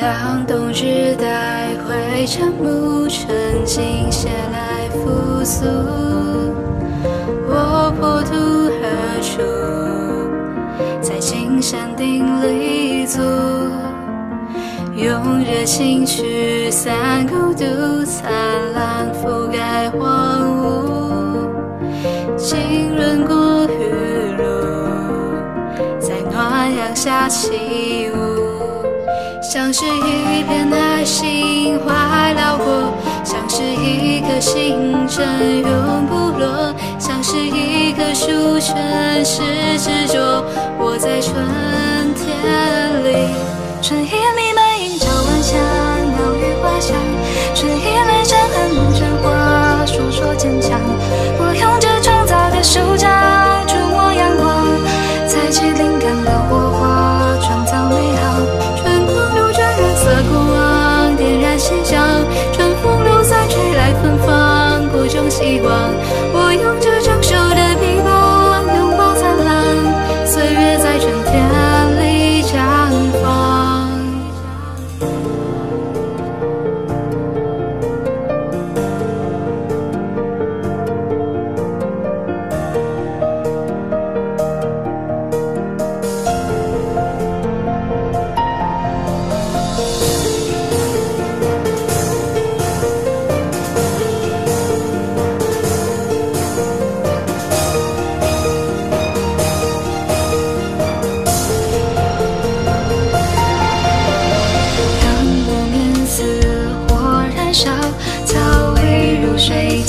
当冬日带回沉木成金鞋来复苏，我破土何处？在青山顶立足，用热情驱散孤独，灿烂覆盖荒芜，浸润过雨露，在暖阳下起舞。像是一片海心怀辽阔，像是一颗星辰永不落，像是一棵树全是执着。我在春天里，春意希望，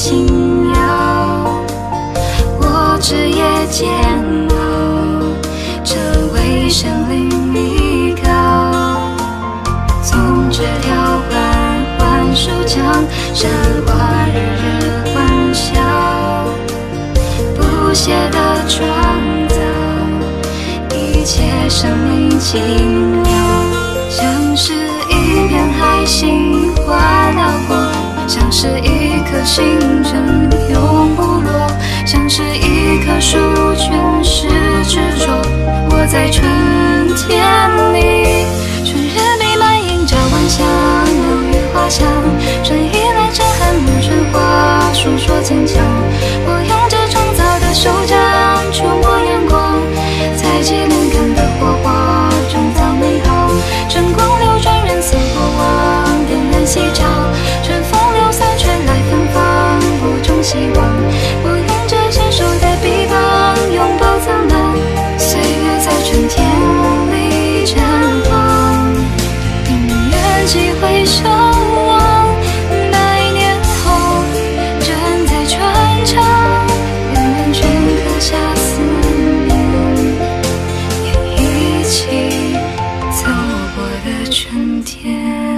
轻摇，我枝叶煎熬，成为生灵依靠。从枝条缓缓舒张，山花日日欢笑，不懈的创造，一切生命奇妙，像是一片海心花辽阔。像是一颗星辰永不落，像是一棵树全是执着。我在春天里，春日弥漫，映着晚霞，鸟语花香，春意来震撼春花，诉说坚强。我用着创造的手掌，触摸阳光，采集灵感的火花，创造美好。晨光流转，人似过往，点燃夕照。希望我用着纤手的臂膀，拥抱灿烂岁月，在春天里绽放。愿几回首望，百年后站在船舱，人们镌刻下思念，也一起走过的春天。